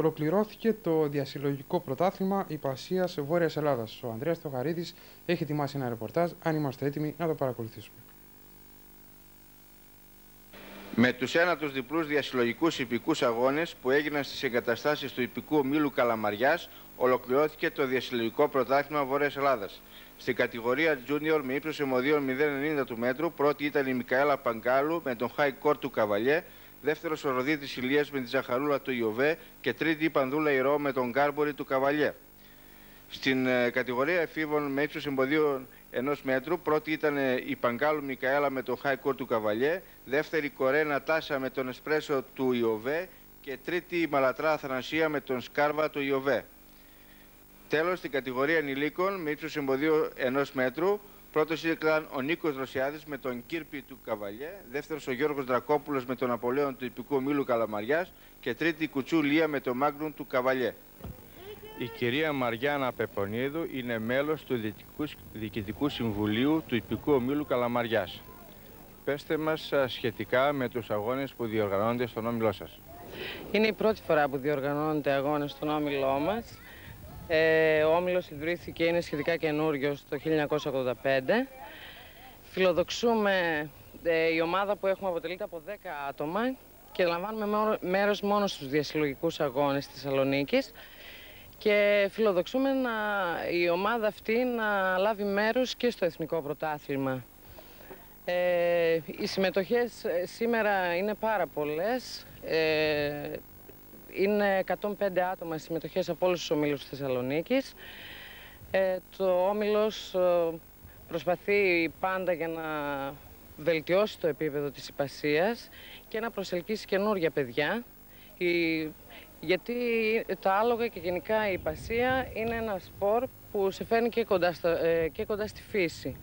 Ολοκληρώθηκε το διασυλλογικό πρωτάθλημα υπασία Βόρειας Ελλάδας. Ο Ανδρέας Τοχαρίδη έχει ετοιμάσει ένα ρεπορτάζ. Αν είμαστε έτοιμοι να το παρακολουθήσουμε. Με τους ένατους διπλούς διασυλλογικούς υπηκούς αγώνες που έγιναν στις εγκαταστάσεις του υπηκού ομίλου Καλαμαριάς, ολοκληρώθηκε το διασυλλογικό πρωτάθλημα Βόρειας Ελλάδας. Στην κατηγορία Junior με ύψος αιμοδίων 0,90 του μέτρου, πρώτη ήταν η Μικαέλα Παγκάλου με τον High Court του Καβαλιέ, δεύτερος ο Ροδίτης Ηλίας με τη Ζαχαρούλα του Ιωβέ και τρίτη η Πανδούλα Ηρώ με τον Γκάρμπορη του Καβαλιέ. Στην ε, κατηγορία εφήβων με ύψος εμποδίων ενός μέτρου, πρώτη ήταν ε, η Παγκάλου Μικαέλα με τον High του Καβαλιέ, δεύτερη η Κορένα Τάσα με τον Εσπρέσο του Ιωβέ και τρίτη η Μαλατρά Αθανασία με τον Σκάρβα του Ιωβέ. Τέλος, στην κατηγορία ενηλίκων με ύψος εμποδίου ενός μέτρου, Πρώτος ήταν ο Νίκος Ρωσιάδη με τον Κύρπη του Καβαλιέ, δεύτερος ο Γιώργος Δρακόπουλος με τον Απολέον του Υπηκού Μήλου Καλαμαριάς και τρίτη η Κουτσού Λία με τον Μάγκρουν του Καβαλιέ. Η κυρία Μαριάννα Πεπονίδου είναι μέλος του Διοικητικού Συμβουλίου του Υπηκού Ομίλου Καλαμαριάς. Πέστε μας σχετικά με τους αγώνες που διοργανώνονται στον όμιλό σας. Είναι η πρώτη φορά που διοργανώνονται αγώνες στον όμιλό μας. Ε, ο όμιλος ιδρύθηκε, είναι σχετικά καινούριο το 1985. Φιλοδοξούμε ε, η ομάδα που έχουμε αποτελείται από 10 άτομα και λαμβάνουμε μέρος μόνο στους διασυλλογικούς αγώνες της Θεσσαλονίκης και φιλοδοξούμε να, η ομάδα αυτή να λάβει μέρος και στο Εθνικό Πρωτάθλημα. Ε, οι συμμετοχές ε, σήμερα είναι πάρα πολλές. Ε, είναι 105 άτομα συμμετοχές από όλους τους ομίλους της Θεσσαλονίκης. Ε, το όμιλος ε, προσπαθεί πάντα για να βελτιώσει το επίπεδο της υπασίας και να προσελκύσει καινούργια παιδιά. Η, γιατί τα άλογα και γενικά η υπασία είναι ένα σπορ που σε φέρνει και κοντά, στο, ε, και κοντά στη φύση.